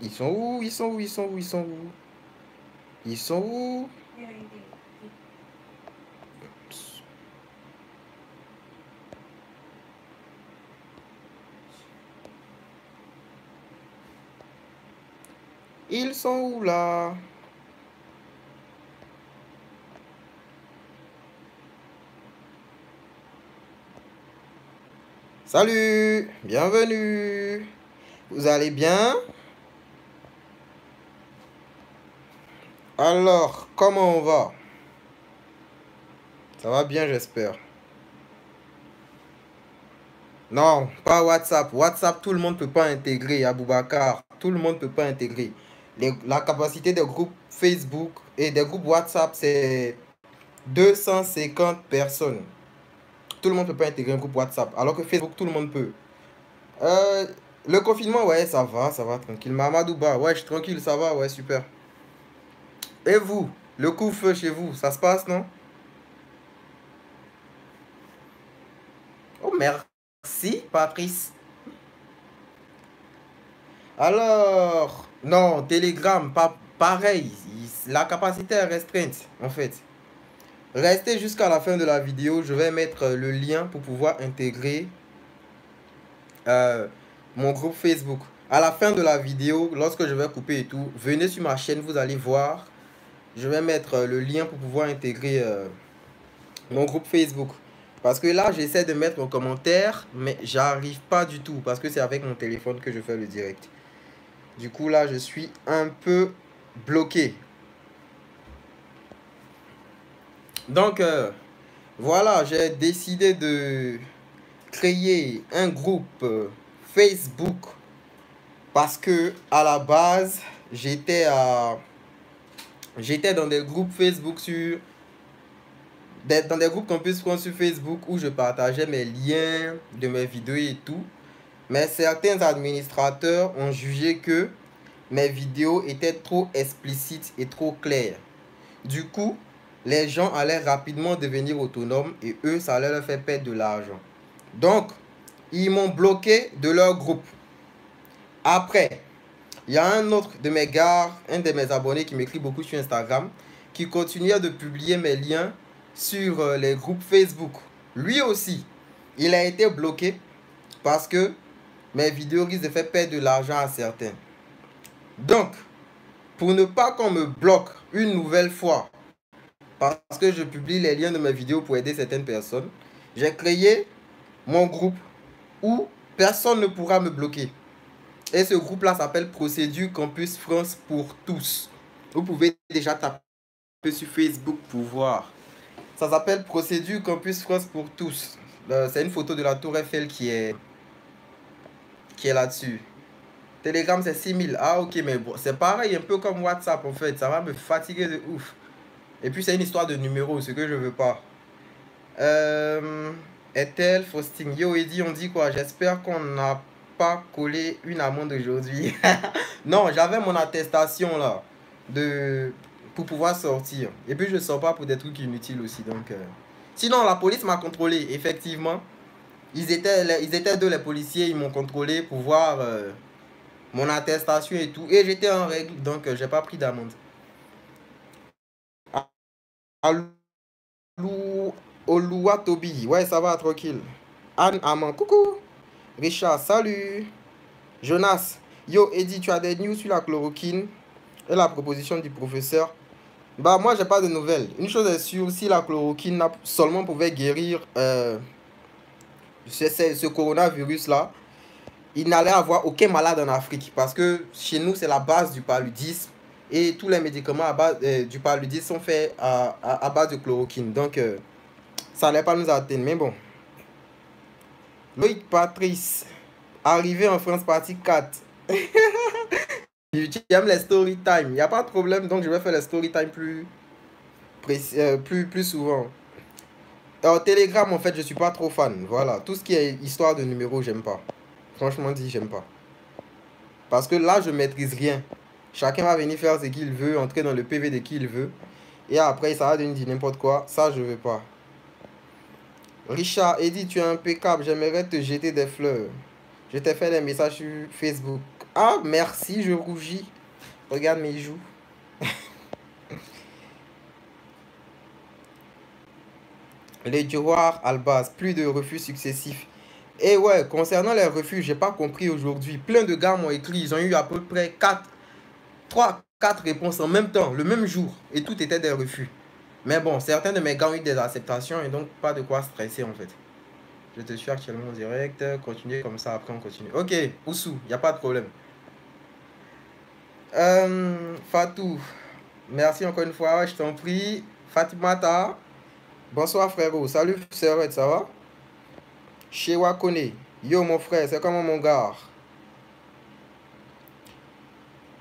Ils sont où? Ils sont où? Ils sont où? Ils sont où? Ils sont où? Ils sont où là? Salut! Bienvenue Vous allez bien? Alors, comment on va? Ça va bien, j'espère. Non, pas WhatsApp. WhatsApp, tout le monde ne peut pas intégrer, Aboubacar. Tout le monde ne peut pas intégrer. la capacité des groupes Facebook et des groupes WhatsApp, c'est 250 personnes. Tout le monde ne peut pas intégrer un groupe WhatsApp. Alors que Facebook, tout le monde peut. Euh, le confinement, ouais, ça va, ça va, tranquille. Mamadouba, ouais, je suis tranquille, ça va, ouais, super. Et vous, le coup-feu chez vous, ça se passe, non? Oh, merci, Patrice. Alors, non, Telegram, pas pareil. La capacité est restreinte, en fait. Restez jusqu'à la fin de la vidéo. Je vais mettre le lien pour pouvoir intégrer euh, mon groupe Facebook. À la fin de la vidéo, lorsque je vais couper et tout, venez sur ma chaîne, vous allez voir. Je vais mettre le lien pour pouvoir intégrer euh, mon groupe Facebook. Parce que là, j'essaie de mettre mon commentaire, mais j'arrive pas du tout. Parce que c'est avec mon téléphone que je fais le direct. Du coup, là, je suis un peu bloqué. Donc, euh, voilà, j'ai décidé de créer un groupe euh, Facebook parce que à la base, j'étais j'étais dans des groupes Facebook sur dans des groupes Campus France sur Facebook où je partageais mes liens de mes vidéos et tout. Mais certains administrateurs ont jugé que mes vidéos étaient trop explicites et trop claires. Du coup, les gens allaient rapidement devenir autonomes et eux, ça allait leur faire perdre de l'argent. Donc, ils m'ont bloqué de leur groupe. Après, il y a un autre de mes gars, un de mes abonnés qui m'écrit beaucoup sur Instagram, qui continuait de publier mes liens sur euh, les groupes Facebook. Lui aussi, il a été bloqué parce que mes vidéos risquent de faire perdre de l'argent à certains. Donc, pour ne pas qu'on me bloque une nouvelle fois parce que je publie les liens de mes vidéos pour aider certaines personnes, j'ai créé mon groupe où personne ne pourra me bloquer. Et ce groupe-là s'appelle Procédure Campus France pour tous. Vous pouvez déjà taper sur Facebook pour voir. Ça s'appelle Procédure Campus France pour tous. Euh, c'est une photo de la tour Eiffel qui est, qui est là-dessus. Telegram, c'est 6000. Ah, ok, mais bon, c'est pareil, un peu comme WhatsApp en fait. Ça va me fatiguer de ouf. Et puis, c'est une histoire de numéro, ce que je veux pas. Euh, Ethel, Faustin, yo, Eddie, on dit quoi? J'espère qu'on n'a pas collé une amende aujourd'hui. non, j'avais mon attestation là, de, pour pouvoir sortir. Et puis, je sors pas pour des trucs inutiles aussi. Donc, euh. Sinon, la police m'a contrôlé, effectivement. Ils étaient, ils étaient deux, les policiers, ils m'ont contrôlé pour voir euh, mon attestation et tout. Et j'étais en règle, donc euh, j'ai pas pris d'amende. Alou, Oloua Toby. Ouais, ça va, tranquille. Anne Amand, coucou. Richard, salut. Jonas, yo, Eddie, tu as des news sur la chloroquine et la proposition du professeur Bah, moi, j'ai pas de nouvelles. Une chose est sûre, si la chloroquine seulement pouvait guérir euh, ce, coronavirus-là, il n'allait avoir aucun malade en Afrique. Parce que chez nous, c'est la base du paludisme. Et tous les médicaments à base euh, du paludisme sont faits à, à, base de chloroquine. Donc, euh, ça n'allait pas nous atteindre. Mais bon. Loïc Patrice, arrivé en France, partie 4. tu aimes les story time. Il n'y a pas de problème. Donc, je vais faire les story time plus, euh, plus, plus souvent. Alors, Telegram, en fait, je suis pas trop fan. Voilà. Tout ce qui est histoire de numéro, j'aime pas. Franchement dit, j'aime pas. Parce que là, je maîtrise rien. Chacun va venir faire ce qu'il veut, entrer dans le PV de qui il veut. Et après, ça va devenir n'importe quoi. Ça, je veux pas. Richard, Eddie, tu es impeccable. J'aimerais te jeter des fleurs. Je t'ai fait des messages sur Facebook. Ah, merci, je rougis. Regarde mes joues. les devoirs Albaz, plus de refus successifs. Et ouais, concernant les refus, j'ai pas compris aujourd'hui. Plein de gars m'ont écrit, ils ont eu à peu près 4, 3, 4 réponses en même temps, le même jour. Et tout était des refus. Mais bon, certains de mes gars ont eu des acceptations et donc pas de quoi stresser en fait. Je te suis actuellement en direct. Continuez comme ça, après on continue. Ok, Oussou, il n'y a pas de problème. Euh, Fatou, merci encore une fois, je t'en prie. Fatimata, bonsoir frérot. Salut Sœurette, ça va? Shewa Kone, yo mon frère, c'est comment mon gars?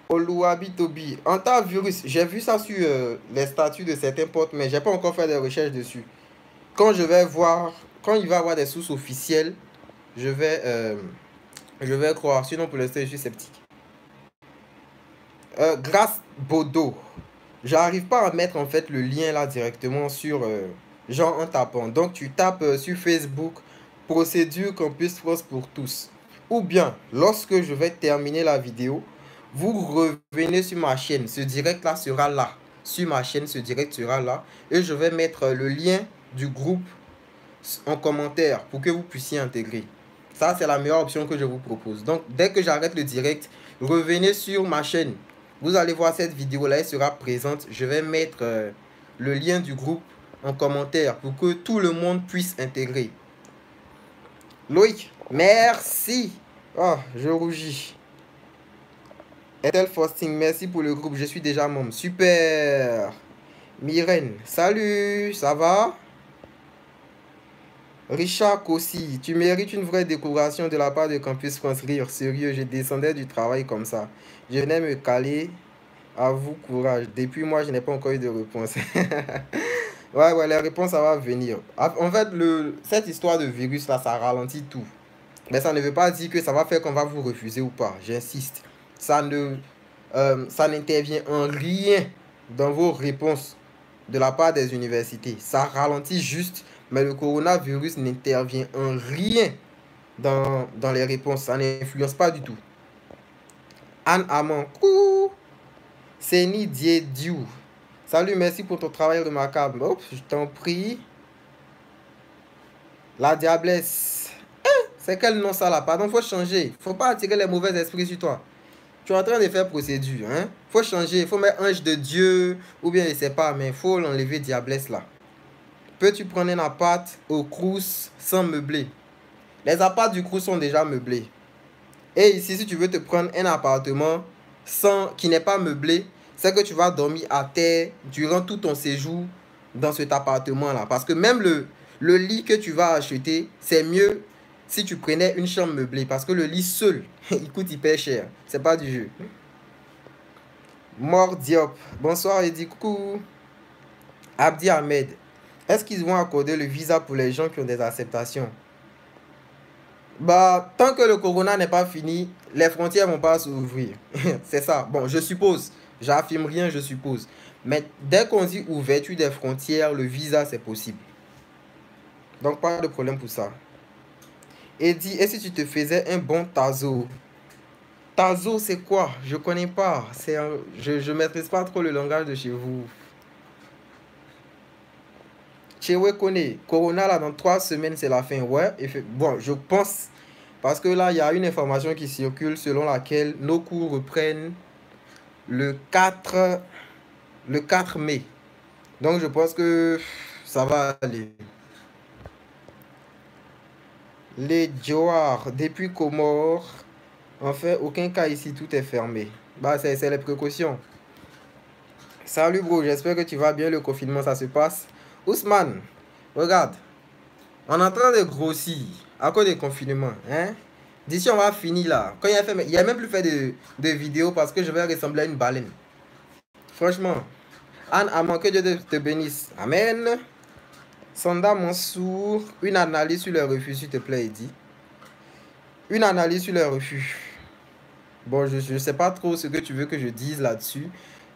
Oluwabitobi, antivirus, j'ai vu ça sur euh, les statuts de certains potes, mais j'ai pas encore fait des recherches dessus. Quand je vais voir quand il va avoir des sources officielles, je vais, euh, je vais croire. Sinon, pour l'instant, je suis sceptique. Euh, grâce Bodo. J'arrive pas à mettre en fait le lien là directement sur euh, genre en tapant. Donc tu tapes sur Facebook procédure Campus France pour tous. Ou bien lorsque je vais terminer la vidéo, vous revenez sur ma chaîne. Ce direct là sera là. Sur ma chaîne, ce direct sera là. Et je vais mettre le lien du groupe en commentaire pour que vous puissiez intégrer. Ça, c'est la meilleure option que je vous propose. Donc, dès que j'arrête le direct, revenez sur ma chaîne. Vous allez voir cette vidéo-là, elle sera présente. Je vais mettre euh, le lien du groupe en commentaire pour que tout le monde puisse intégrer. Loïc, merci. Oh, je rougis. Ethel Fosting, merci pour le groupe. Je suis déjà membre. Super. Myrène, salut, ça va? Richard Kossi, tu mérites une vraie décoration de la part de Campus France Rire. Sérieux, je descendais du travail comme ça. Je venais me caler. À vous, courage. Depuis moi, je n'ai pas encore eu de réponse. ouais, ouais, les réponses, ça va venir. En fait, le, cette histoire de virus, là, ça ralentit tout. Mais ça ne veut pas dire que ça va faire qu'on va vous refuser ou pas. J'insiste. Ça ne, euh, ça n'intervient en rien dans vos réponses de la part des universités. Ça ralentit juste mais le coronavirus n'intervient en rien dans, les réponses. Ça n'influence pas du tout. Anne Amon. Seni Dieu. Salut, merci pour ton travail remarquable. Je t'en prie. La diablesse. Eh, c'est quel nom ça là? Pardon, faut changer. Faut pas attirer les mauvais esprits sur toi. Tu es en train de faire procédure. Hein? Faut changer. Faut mettre ange de Dieu. Ou bien, je sais pas, mais faut l'enlever diablesse là. Peux-tu prendre un appart au Crous sans meubler? Les apparts du Crous sont déjà meublés. Et ici, si tu veux te prendre un appartement sans, qui n'est pas meublé, c'est que tu vas dormir à terre durant tout ton séjour dans cet appartement-là. Parce que même le lit que tu vas acheter, c'est mieux si tu prenais une chambre meublée. Parce que le lit seul, il coûte hyper cher. C'est pas du jeu. Mort Diop. Bonsoir Eddie. Coucou. Abdi Ahmed. Est-ce qu'ils vont accorder le visa pour les gens qui ont des acceptations? Bah, tant que le corona n'est pas fini, les frontières vont pas s'ouvrir. c'est ça. Bon, je suppose. J'affirme rien, je suppose. Mais dès qu'on dit ouverture des frontières, le visa, c'est possible. Donc, pas de problème pour ça. Et dit, et si tu te faisais un bon tazo? Tazo, c'est quoi? Je connais pas. Je ne maîtrise pas trop le langage de chez vous. Chez Wekone, Corona, là, dans trois semaines, c'est la fin. Ouais, bon, je pense, parce que là, il y a une information qui circule selon laquelle nos cours reprennent le 4, le 4 mai. Donc, je pense que ça va aller. Les Joar, depuis Comores, en fait, aucun cas ici, tout est fermé. Bah, c'est les précautions. Salut, bro, j'espère que tu vas bien. Le confinement, ça se passe. Ousmane, regarde. On est en train de grossir à cause du confinement. Hein? D'ici, on va finir là. Quand il a, a même plus fait de, de parce que je vais ressembler à une baleine. Franchement. Anne Amon, que Dieu te bénisse. Amen. Sonda Mansour, une analyse sur les refus, s'il te plaît, Eddie. Une analyse sur les refus. Bon, je ne sais pas trop ce que tu veux que je dise là-dessus,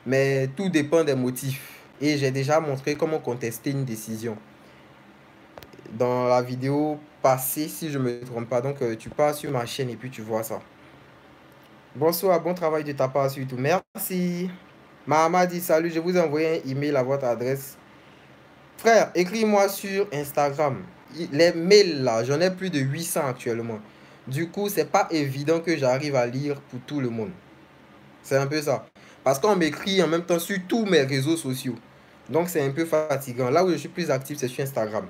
mais tout dépend des motifs. Et j'ai déjà montré comment contester une décision. Dans la vidéo passée, si je ne me trompe pas. Donc, euh, tu pars sur ma chaîne et puis tu vois ça. Bonsoir, bon travail de ta part surtout. Merci. Mahama dit salut, je vous ai envoyé un email à votre adresse. Frère, écris-moi sur Instagram. Les mails là, j'en ai plus de 800 actuellement. Du coup, c'est pas évident que j'arrive à lire pour tout le monde. C'est un peu ça. Parce qu'on m'écrit en même temps sur tous mes réseaux sociaux. Donc c'est un peu fatigant. Là où je suis plus actif, c'est sur Instagram.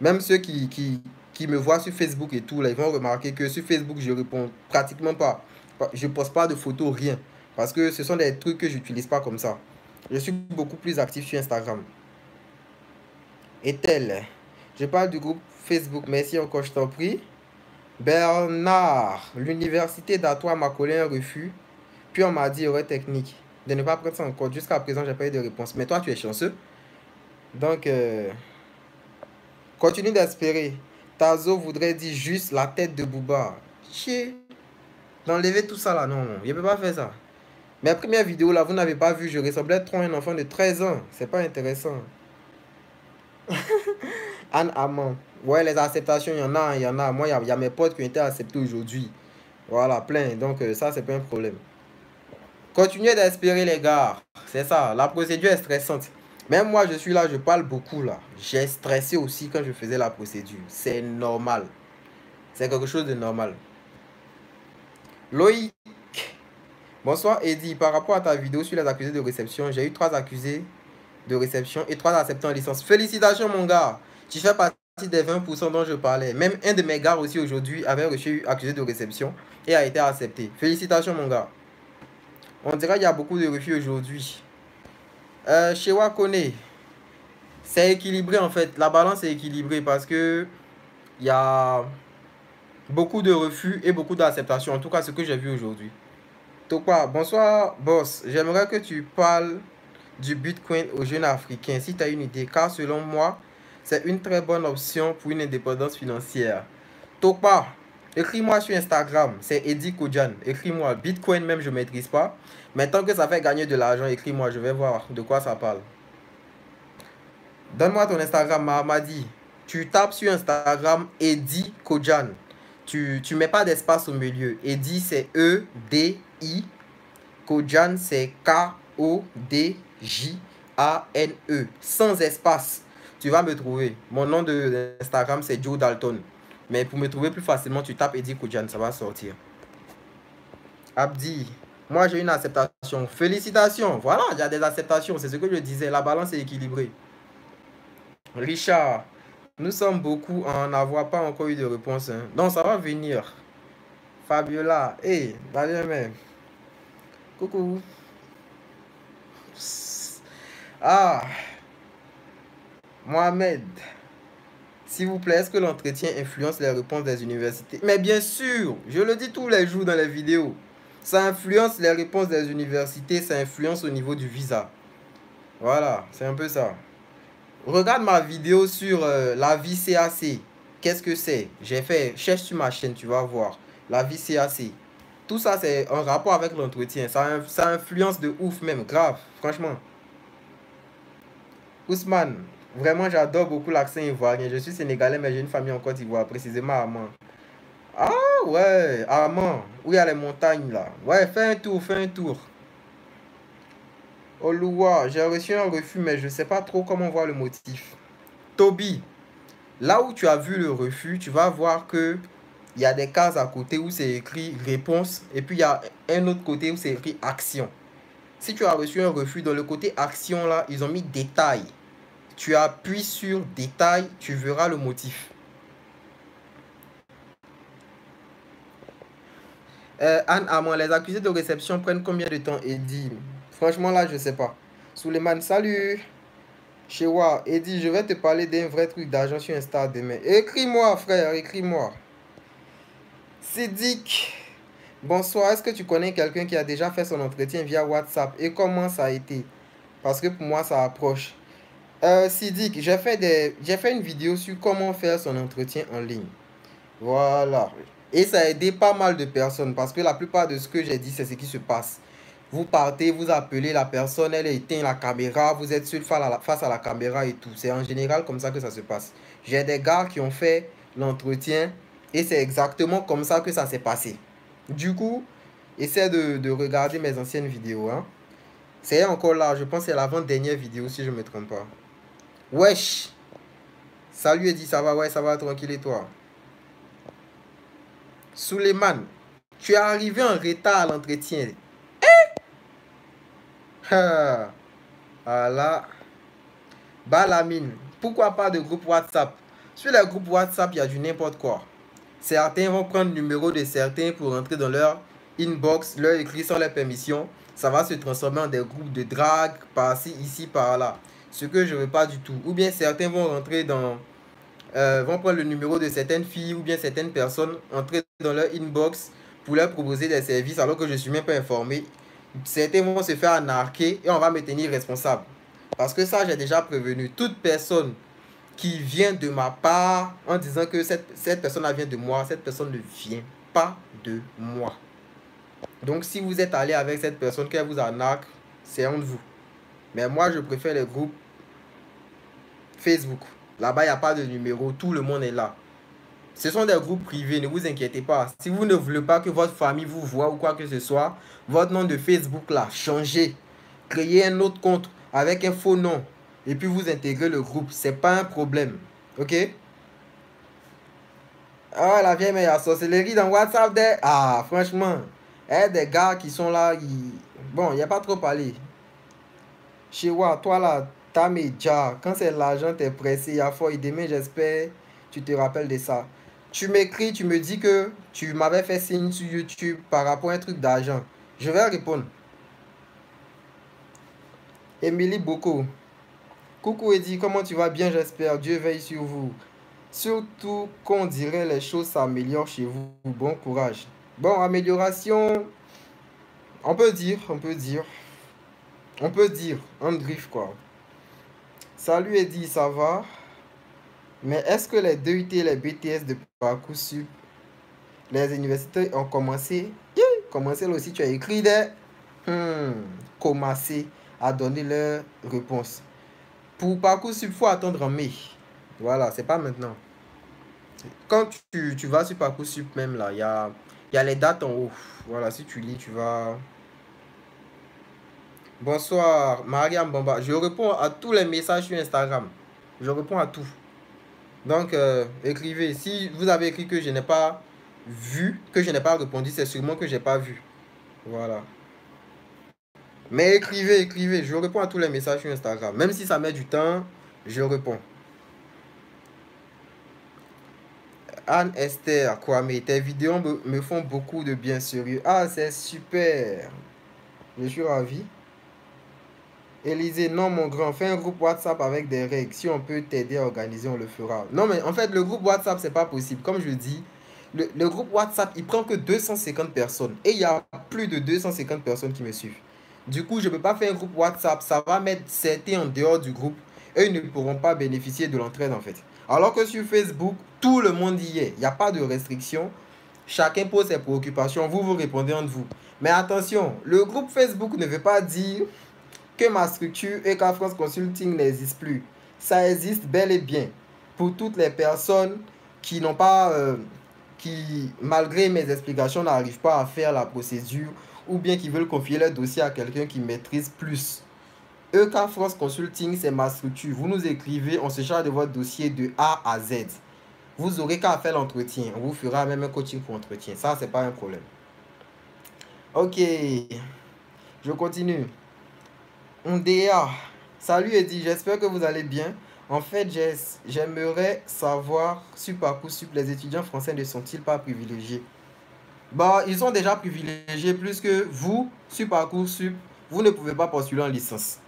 Même ceux qui, me voient sur Facebook et tout, là, ils vont remarquer que sur Facebook, je réponds pratiquement pas. Je ne poste pas de photos, rien. Parce que ce sont des trucs que je n'utilise pas comme ça. Je suis beaucoup plus actif sur Instagram. Et tel, je parle du groupe Facebook. Merci encore, je t'en prie. Bernard, l'université d'Atois m'a collé un refus. Puis on m'a dit, aurait technique de ne pas prendre ça en compte. Jusqu'à présent, j'ai pas eu de réponse. Mais toi, tu es chanceux. Donc, euh, continue d'espérer. Tazo voudrait dire juste la tête de Booba. Chier. D'enlever tout ça là, non, non. Je peux pas faire ça. Mes premières vidéos là, vous n'avez pas vu, je ressemblais trop à un enfant de 13 ans. C'est pas intéressant. Anne Amand. Ouais, les acceptations, il y en a, il y en a. Moi, il y, a mes potes qui ont été acceptés aujourd'hui. Voilà, plein. Donc, euh, ça, c'est pas un problème. Continuez d'espérer, les gars. C'est ça. La procédure est stressante. Même moi, je suis là, je parle beaucoup là. J'ai stressé aussi quand je faisais la procédure. C'est normal. C'est quelque chose de normal. Loïc. Bonsoir, Eddie. Par rapport à ta vidéo sur les accusés de réception, j'ai eu trois accusés de réception et trois acceptés en licence. Félicitations, mon gars. Tu fais partie des 20% dont je parlais. Même un de mes gars aussi aujourd'hui avait reçu accusé de réception et a été accepté. Félicitations, mon gars. On dirait qu'il y a beaucoup de refus aujourd'hui. Euh, chez Wakone, c'est équilibré en fait. La balance est équilibrée parce que il y a beaucoup de refus et beaucoup d'acceptation. En tout cas, ce que j'ai vu aujourd'hui. Tokwa, bonsoir, boss. J'aimerais que tu parles du Bitcoin aux jeunes africains si tu as une idée. Car selon moi, c'est une très bonne option pour une indépendance financière. Tokpa, écris-moi sur Instagram, c'est Eddie Kodjan. Écris-moi, Bitcoin même, je ne maîtrise pas. Mais tant que ça fait gagner de l'argent, écris-moi, je vais voir de quoi ça parle. Donne-moi ton Instagram, Mahamadi. Tu tapes sur Instagram Eddie Kodjan. Tu ne mets pas d'espace au milieu. Eddie, c'est E-D-I. Kodjan, c'est K-O-D-J-A-N-E. Sans espace tu vas me trouver. Mon nom de Instagram, c'est Joe Dalton. Mais pour me trouver plus facilement, tu tapes Eddie Koudjan, ça va sortir. Abdi, moi j'ai une acceptation. Félicitations. Voilà, il y a des acceptations. C'est ce que je disais. La balance est équilibrée. Richard, nous sommes beaucoup à n'avoir pas encore eu de réponse. Hein. Donc ça va venir. Fabiola, hé, hey, même. Coucou. Ah. Mohamed, s'il vous plaît, est-ce que l'entretien influence les réponses des universités? Mais bien sûr, je le dis tous les jours dans les vidéos. Ça influence les réponses des universités, ça influence au niveau du visa. Voilà, c'est un peu ça. Regarde ma vidéo sur euh, la vie CAC. Qu'est-ce que c'est? J'ai fait, cherche sur ma chaîne, tu vas voir. La vie CAC. Tout ça, c'est en rapport avec l'entretien. Ça, ça influence de ouf même, grave, franchement. Ousmane, Vraiment, j'adore beaucoup l'accent ivoirien. Je suis sénégalais, mais j'ai une famille en Côte d'Ivoire, précisément à Amman. Ah ouais, Amman, où il y a les montagnes là. Ouais, fais un tour, fais un tour. Oluwa, j'ai reçu un refus, mais je ne sais pas trop comment voir le motif. Toby, là où tu as vu le refus, tu vas voir que il y a des cases à côté où c'est écrit réponse et puis il y a un autre côté où c'est écrit action. Si tu as reçu un refus, dans le côté action là, ils ont mis détail tu appuies sur détail, tu verras le motif. Euh, Anne Amon, les accusés de réception prennent combien de temps Eddie Franchement là, je sais pas. Souleymane, salut. Chewa, Eddie, je vais te parler d'un vrai truc d'argent sur Insta demain. Écris-moi, frère, écris-moi. Sidik, bonsoir. Est-ce que tu connais quelqu'un qui a déjà fait son entretien via WhatsApp? Et comment ça a été? Parce que pour moi, ça approche. Euh, Sidik, j'ai fait, fait une vidéo sur comment faire son entretien en ligne. Voilà. Et ça a aidé pas mal de personnes parce que la plupart de ce que j'ai dit, c'est ce qui se passe. Vous partez, vous appelez la personne, elle éteint la caméra, vous êtes seul face à la caméra et tout. C'est en général comme ça que ça se passe. J'ai des gars qui ont fait l'entretien et c'est exactement comme ça que ça s'est passé. Du coup, essaie de, regarder mes anciennes vidéos. Hein. C'est encore là, je pense c'est l'avant-dernière vidéo si je ne me trompe pas. Wesh Salut Eddie, ça va Ouais, ça va tranquille et toi? Suleiman, tu es arrivé en retard à l'entretien. Eh ah, Voilà. Balamine, pourquoi pas de groupe WhatsApp? Sur les groupes WhatsApp, il y a du n'importe quoi. Certains vont prendre le numéro de certains pour entrer dans leur inbox, leur écrit sans leur permission. Ça va se transformer en des groupes de drague, par-ci, ici, par-là. Ce que je veux pas du tout. Ou bien certains vont rentrer dans... Euh, vont prendre le numéro de certaines filles ou bien certaines personnes, entrer dans leur inbox pour leur proposer des services alors que je suis même pas informé. Certains vont se faire anarquer et on va me tenir responsable. Parce que ça, j'ai déjà prévenu. Toute personne qui vient de ma part en disant que cette, cette personne vient de moi, cette personne ne vient pas de moi. Donc si vous êtes allé avec cette personne qui vous arnaque, c'est de vous. Mais moi, je préfère les groupes Facebook. Là-bas, il n'y a pas de numéro, tout le monde est là. Ce sont des groupes privés, ne vous inquiétez pas. Si vous ne voulez pas que votre famille vous voit ou quoi que ce soit, votre nom de Facebook là, changez. Créez un autre compte avec un faux nom. Et puis vous intégrez le groupe. C'est pas un problème. Ok? Ah, la vieille meilleure sorcellerie dans WhatsApp. Des... Ah, franchement. Eh, des gars qui sont là. Bon, il n'y a pas trop parlé. Chez moi, toi là, t'as mes Quand c'est l'argent, t'es pressé. Il y a fort. Demain, j'espère, tu te rappelles de ça. Tu m'écris, tu me dis que tu m'avais fait signe sur YouTube par rapport à un truc d'argent. Je vais répondre. Émilie Boko. Coucou Eddie, comment tu vas? Bien j'espère. Dieu veille sur vous. Surtout qu'on dirait les choses s'améliorent chez vous. Bon courage. Bon, amélioration, on peut dire, on peut dire. On peut dire, en drift quoi. Salut Eddie, ça va? Mais est-ce que les DUT et les BTS de Parcoursup, les universités ont commencé? commencé aussi, tu as écrit des... Hmm, commencé à donner leur réponse. Pour Parcoursup, il faut attendre en mai. Voilà, c'est pas maintenant. Quand tu, tu vas sur Parcoursup même là, il y a, y a les dates en haut. Voilà, si tu lis, tu vas... Bonsoir, Mariam Bamba. Je réponds à tous les messages sur Instagram. Je réponds à tout. Donc, euh, écrivez. Si vous avez écrit que je n'ai pas vu, que je n'ai pas répondu, c'est sûrement que je n'ai pas vu. Voilà. Mais écrivez, écrivez. Je réponds à tous les messages sur Instagram. Même si ça met du temps, je réponds. Anne Esther Kwame, tes vidéos me, font beaucoup de bien sérieux. Ah, c'est super. Je suis ravi. Élisée, non, mon grand, fais un groupe WhatsApp avec des règles. Si on peut t'aider à organiser, on le fera. Non, mais en fait, le groupe WhatsApp, c'est pas possible. Comme je dis, le, groupe WhatsApp, il prend que 250 personnes. Et il y a plus de 250 personnes qui me suivent. Du coup, je ne peux pas faire un groupe WhatsApp. Ça va mettre certains en dehors du groupe. Et ils ne pourront pas bénéficier de l'entraide en fait. Alors que sur Facebook, tout le monde y est. Il n'y a pas de restriction. Chacun pose ses préoccupations. Vous, vous répondez entre vous. Mais attention, le groupe Facebook ne veut pas dire que ma structure et France Consulting n'existe plus. Ça existe bel et bien pour toutes les personnes qui n'ont pas, euh, qui malgré mes explications n'arrivent pas à faire la procédure ou bien qui veulent confier leur dossier à quelqu'un qui maîtrise plus. EK France Consulting, c'est ma structure. Vous nous écrivez, on se charge de votre dossier de A à Z. Vous aurez qu'à faire l'entretien. On vous fera même un coaching pour entretien. Ça, c'est pas un problème. Ok. Je continue. Ondea. Salut Eddie, j'espère que vous allez bien. En fait, j'aimerais savoir, sur Parcoursup, les étudiants français ne sont-ils pas privilégiés? Bah, ils sont déjà privilégiés plus que vous, sur Parcoursup, vous ne pouvez pas postuler en licence.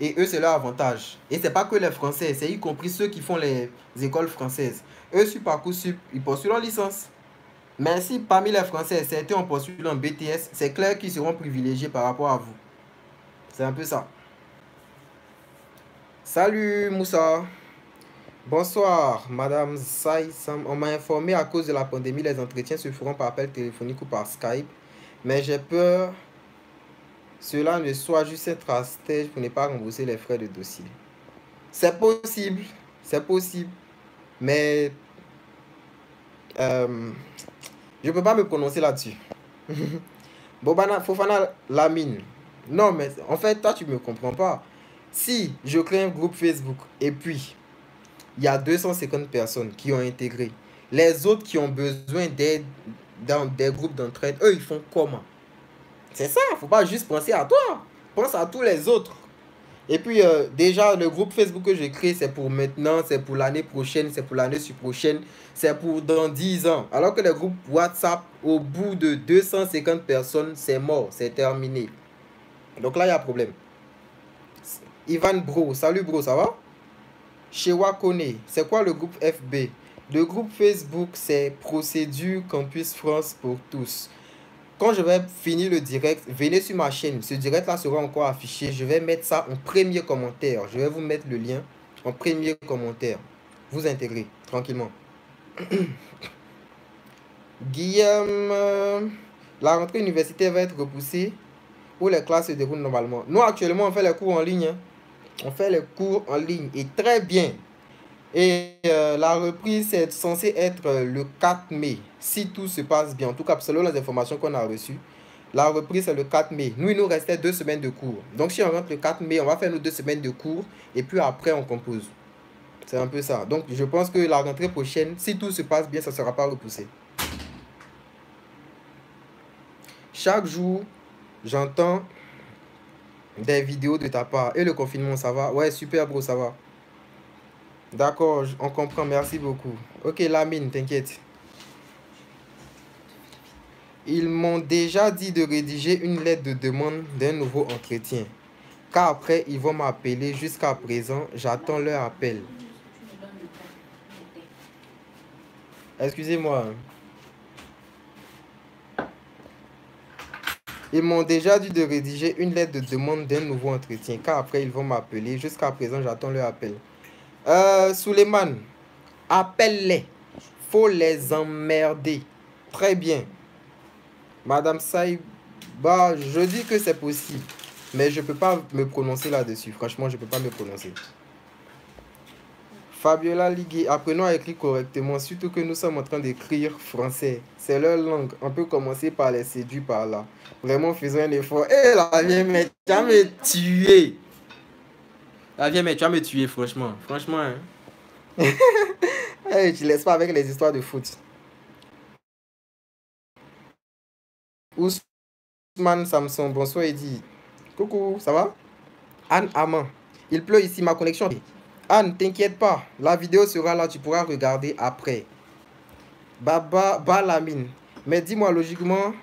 Et eux, c'est leur avantage. Et c'est pas que les Français, c'est y compris ceux qui font les écoles françaises. Eux, sur Parcoursup, ils postulent en licence. Mais si parmi les Français, certains ont postulé en BTS, c'est clair qu'ils seront privilégiés par rapport à vous. C'est un peu ça. Salut Moussa. Bonsoir, Madame Saïsam. On m'a informé à cause de la pandémie, les entretiens se feront par appel téléphonique ou par Skype. Mais j'ai peur cela ne soit juste un trastège pour ne pas rembourser les frais de dossier. C'est possible, c'est possible. Mais euh, je ne peux pas me prononcer là-dessus. Bobana Fofana Lamine. Non, mais en fait, toi, tu me comprends pas. Si je crée un groupe Facebook et puis il y a 250 personnes qui ont intégré, les autres qui ont besoin d'aide dans des groupes d'entraide, eux, ils font comment? C'est ça, faut pas juste penser à toi. Pense à tous les autres. Et puis, euh, déjà, le groupe Facebook que j'ai créé, c'est pour maintenant, c'est pour l'année prochaine, c'est pour l'année prochaine, c'est pour dans 10 ans. Alors que le groupe WhatsApp, au bout de 250 personnes, c'est mort, c'est terminé. Donc là, il y a problème. Ivan Bro, salut bro, ça va? Chez Wakone, c'est quoi le groupe FB Le groupe Facebook, c'est Procédure Campus France pour tous. Quand je vais finir le direct, venez sur ma chaîne. Ce direct-là sera encore affiché. Je vais mettre ça en premier commentaire. Je vais vous mettre le lien en premier commentaire. Vous intégrez tranquillement. Guillaume, euh, la rentrée universitaire va être repoussée ou les classes se déroulent normalement. Nous, actuellement, on fait les cours en ligne. Hein. On fait les cours en ligne et très bien. Et euh, la reprise est censée être euh, le 4 mai, si tout se passe bien. En tout cas, selon les informations qu'on a reçues, la reprise est le 4 mai. Nous, il nous restait deux semaines de cours. Donc, si on rentre le 4 mai, on va faire nos deux semaines de cours et puis après, on compose. C'est un peu ça. Donc, je pense que la rentrée prochaine, si tout se passe bien, ça ne sera pas repoussé. Chaque jour, j'entends des vidéos de ta part. Et le confinement, ça va? Ouais, super, bro, ça va. D'accord, on comprend, merci beaucoup. Ok, Lamine, t'inquiète. Ils m'ont déjà dit de rédiger une lettre de demande d'un nouveau entretien. Car après, ils vont m'appeler. Jusqu'à présent, j'attends leur appel. Excusez-moi. Ils m'ont déjà dit de rédiger une lettre de demande d'un nouveau entretien. Car après, ils vont m'appeler. Jusqu'à présent, j'attends leur appel. Euh, appelle-les. Faut les emmerder. Très bien. Madame Saïba, je dis que c'est possible. Mais je ne peux pas me prononcer là-dessus. Franchement, je ne peux pas me prononcer. Fabiola Ligue, apprenons à écrire correctement, surtout que nous sommes en train d'écrire français. C'est leur langue. On peut commencer par les séduire par là. Vraiment, faisons un effort. Eh, la vieille, mais tu vas me tuer. La vieille, mais tu vas me tuer, franchement. Franchement, hein. hey, tu laisses pas avec les histoires de foot. Ousmane Samson, bonsoir Eddy. Coucou, ça va? Anne Amand. Il pleut ici, ma connexion. Anne, t'inquiète pas. La vidéo sera là, tu pourras regarder après. Baba Balamine. Mais dis-moi, logiquement,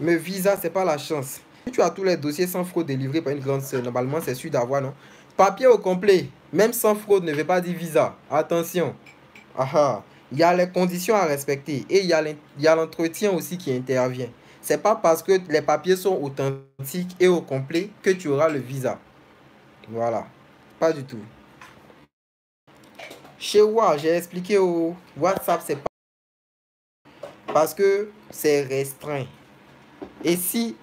me visa, c'est pas la chance. Si tu as tous les dossiers sans fraude délivrés par une grande sœur, normalement, c'est sûr d'avoir, non? Papier au complet, même sans fraude, ne veut pas dire visa. Attention. Il y a les conditions à respecter et il y a l'entretien aussi qui intervient. C'est pas parce que les papiers sont authentiques et au complet que tu auras le visa. Voilà. Pas du tout. Chez moi, j'ai expliqué au WhatsApp, c'est pas parce que c'est restreint. Et si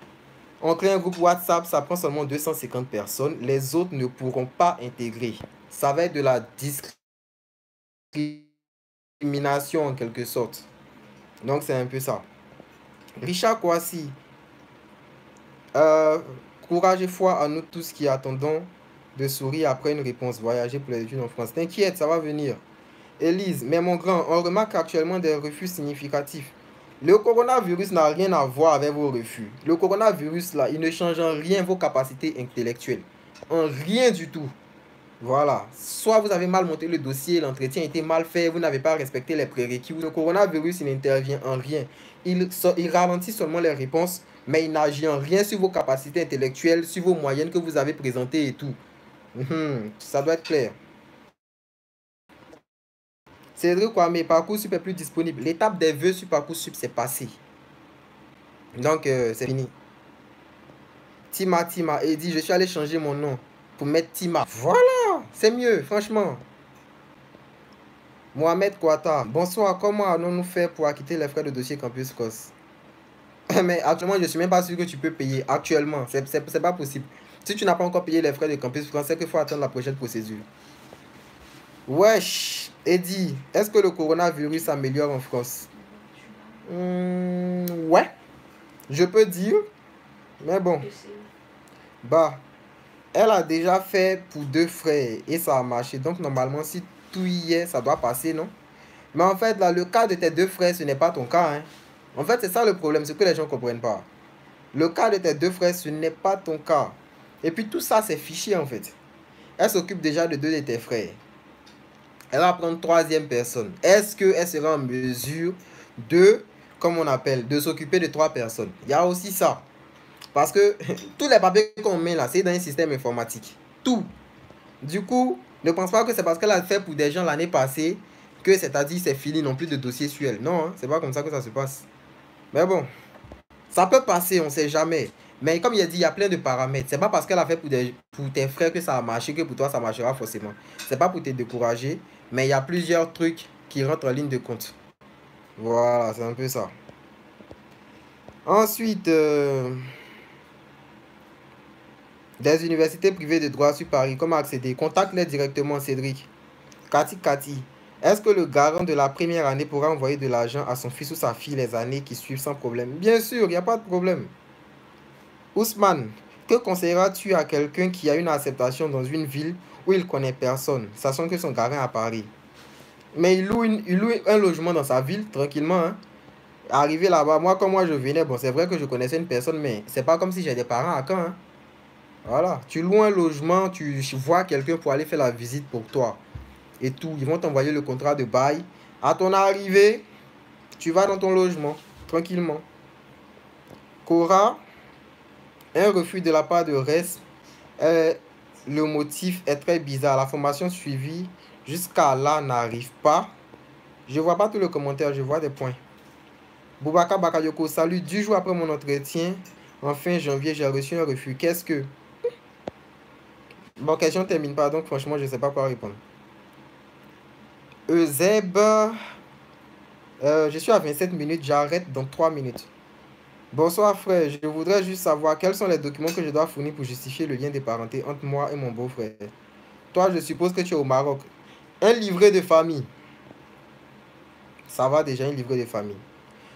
on crée un groupe WhatsApp, ça prend seulement 250 personnes. Les autres ne pourront pas intégrer. Ça va être de la discrimination en quelque sorte. Donc c'est un peu ça. Richard Kouassi. Euh, courage et foi à nous tous qui attendons de sourire après une réponse. Voyager pour les études en France. T'inquiète, ça va venir. Élise, mais mon grand, on remarque actuellement des refus significatifs. Le coronavirus n'a rien à voir avec vos refus. Le coronavirus, là, il ne change en rien vos capacités intellectuelles. En rien du tout. Voilà. Soit vous avez mal monté le dossier, l'entretien était mal fait, vous n'avez pas respecté les prérequis. Le coronavirus, il n'intervient en rien. Il, il ralentit seulement les réponses, mais il n'agit en rien sur vos capacités intellectuelles, sur vos moyennes que vous avez présentées et tout. Mhm. ça doit être clair. Cédric Kwame, Parcoursup est plus disponible. L'étape des vœux sur Parcoursup, c'est passé. Donc, euh, c'est fini. Tima, Tima. Et dit, je suis allé changer mon nom pour mettre Tima. Voilà, c'est mieux, franchement. Mohamed Kouata, bonsoir. Comment allons-nous faire pour acquitter les frais de dossier Campus Cos? Mais actuellement, je ne suis même pas sûr que tu peux payer. Actuellement, c'est pas possible. Si tu n'as pas encore payé les frais de Campus France, c'est qu'il faut attendre la prochaine procédure. Wesh Eddie, est-ce que le coronavirus s'améliore en France? Hmm, Ouais. Je peux dire, mais bon. Bah, elle a déjà fait pour deux frères et ça a marché. Donc, normalement, si tout y est, ça doit passer, non? Mais en fait, là, le cas de tes deux frères, ce n'est pas ton cas. Hein. En fait, c'est ça le problème, ce que les gens ne comprennent pas. Le cas de tes deux frères, ce n'est pas ton cas. Et puis tout ça, c'est fichier en fait. Elle s'occupe déjà de deux de tes frères. Elle va prendre troisième personne. Est-ce qu'elle sera en mesure de, comme on appelle, de s'occuper de trois personnes? Il y a aussi ça. Parce que tous les papiers qu'on met là, c'est dans un système informatique. Tout. Du coup, ne pense pas que c'est parce qu'elle a fait pour des gens l'année passée que c'est-à-dire c'est fini, non plus de dossier sur elle. Non, hein, c'est pas comme ça que ça se passe. Mais bon, ça peut passer, on sait jamais. Mais comme il a dit, il y a plein de paramètres. C'est pas parce qu'elle a fait pour, des, pour tes frères que ça a marché que pour toi ça marchera forcément. C'est pas pour te décourager, mais il y a plusieurs trucs qui rentrent en ligne de compte. Voilà, c'est un peu ça. Ensuite, euh, des universités privées de droit sur Paris, comment accéder? Contacte-les directement, Cédric. Cathy, Cathy. Est-ce que le garant de la première année pourra envoyer de l'argent à son fils ou sa fille les années qui suivent sans problème? Bien sûr, il n'y a pas de problème. Ousmane, que conseilleras-tu à quelqu'un qui a une acceptation dans une ville où il connaît personne, sachant que son est à Paris? Mais il loue, il loue un logement dans sa ville, tranquillement. Hein? Arrivé là-bas, moi, comme moi je venais, bon, c'est vrai que je connaissais une personne, mais c'est pas comme si j'ai des parents à Caen. Hein? Voilà, tu loues un logement, tu vois quelqu'un pour aller faire la visite pour toi et tout. Ils vont t'envoyer le contrat de bail. À ton arrivée, tu vas dans ton logement, tranquillement. Cora, un refus de la part de RES, le motif est très bizarre. La formation suivie jusqu'à là n'arrive pas. Je vois pas tous les commentaires, je vois des points. Boubacar Bakayoko, salut. Du jour après mon entretien, en fin janvier, j'ai reçu un refus. Qu'est-ce que... Bon, question termine pas, donc franchement, je sais pas quoi répondre. Euseb, euh, je suis à 27 minutes, j'arrête dans 3 minutes. Bonsoir frère, je voudrais juste savoir quels sont les documents que je dois fournir pour justifier le lien de parenté entre moi et mon beau-frère. Toi, je suppose que tu es au Maroc. Un livret de famille. Ça va déjà, un livret de famille.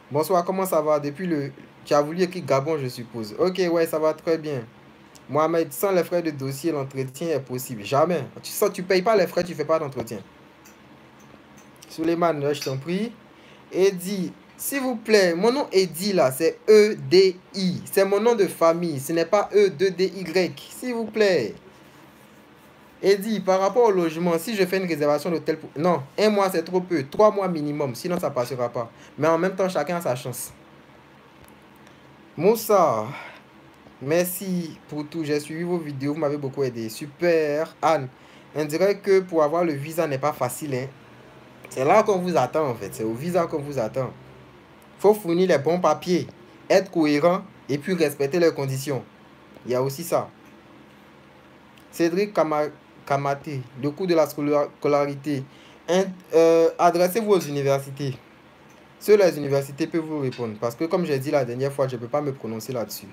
Bonsoir, comment ça va? Depuis le... Tu as voulu écrire Gabon, je suppose. Ok, ouais, ça va très bien. Mohamed, sans les frais de dossier, l'entretien est possible. Jamais. Tu ne tu payes pas les frais, tu ne fais pas d'entretien. Suleiman, je t'en prie. Eddie, s'il vous plaît, mon nom Eddie là, c'est E-D-I. C'est mon nom de famille, ce n'est pas E-D-D-Y. S'il vous plaît. Eddie, par rapport au logement, si je fais une réservation d'hôtel pour... Non, un mois c'est trop peu. Trois mois minimum, sinon ça ne passera pas. Mais en même temps, chacun a sa chance. Moussa, merci pour tout. J'ai suivi vos vidéos, vous m'avez beaucoup aidé. Super. Anne, on dirait que pour avoir le visa n'est pas facile. Hein. C'est là qu'on vous attend en fait. C'est au visa qu'on vous attend. Fournir les bons papiers, être cohérent et puis respecter les conditions. Il y a aussi ça. Cédric Kamaté, le coût de la scolarité. Euh, adressez-vous aux universités. Seules les universités peuvent vous répondre? Parce que comme j'ai dit la dernière fois, je ne peux pas me prononcer là-dessus.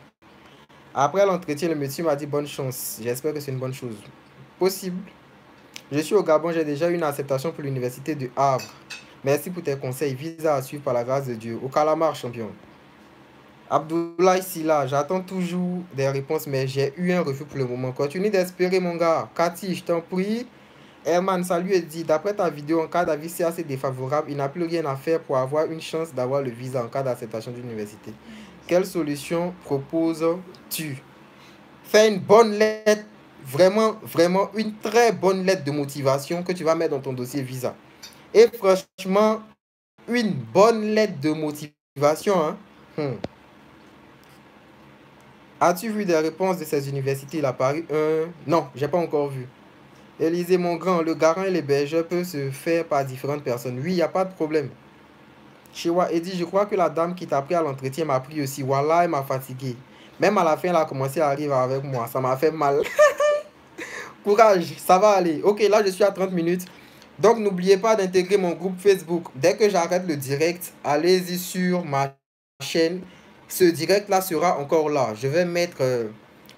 Après l'entretien, le médecin m'a dit bonne chance. J'espère que c'est une bonne chose. Possible. Je suis au Gabon, j'ai déjà une acceptation pour l'université de Havre. Merci pour tes conseils. Visa à suivre par la grâce de Dieu. Au calamar, champion. Abdoulaye Silla, j'attends toujours des réponses, mais j'ai eu un refus pour le moment. Continue d'espérer, mon gars. Cathy, je t'en prie. Herman, salut et dit, d'après ta vidéo, en cas d'avis assez défavorable, il n'a plus rien à faire pour avoir une chance d'avoir le visa en cas d'acceptation d'université. Quelle solution proposes-tu? Fais une bonne lettre vraiment, vraiment une très bonne lettre de motivation que tu vas mettre dans ton dossier visa. Et franchement, une bonne lettre de motivation. Hein? Hmm. As-tu vu des réponses de ces universités Il a paru un... Non, j'ai pas encore vu. Élisée mon grand, le garant et l'hébergeur peuvent se faire par différentes personnes. Oui, il n'y a pas de problème. Chewa dit, je crois que la dame qui t'a pris à l'entretien m'a pris aussi. Voilà, elle m'a fatigué. Même à la fin, elle a commencé à arriver avec moi. Ça m'a fait mal. Courage, ça va aller. Ok, là, je suis à 30 minutes. Donc, n'oubliez pas d'intégrer mon groupe Facebook. Dès que j'arrête le direct, allez-y sur ma chaîne. Ce direct-là sera encore là. Je vais mettre euh,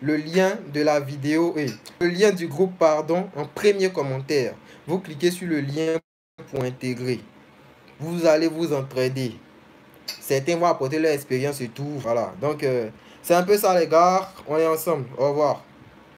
le lien de la vidéo et le lien du groupe, pardon, en premier commentaire. Vous cliquez sur le lien pour intégrer. Vous allez vous entraider. certains vont apporter leur expérience et tout. Voilà. Donc, c'est un peu ça, les gars. On est ensemble. Au revoir.